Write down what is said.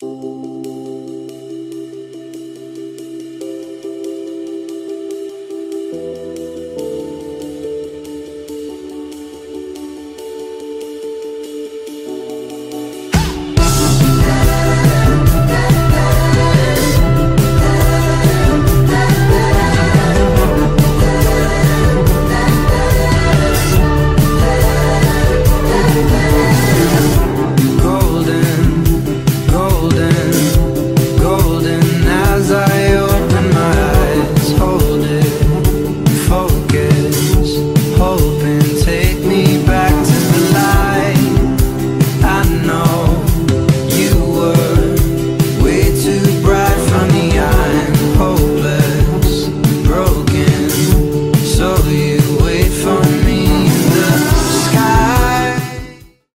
Thank you. hold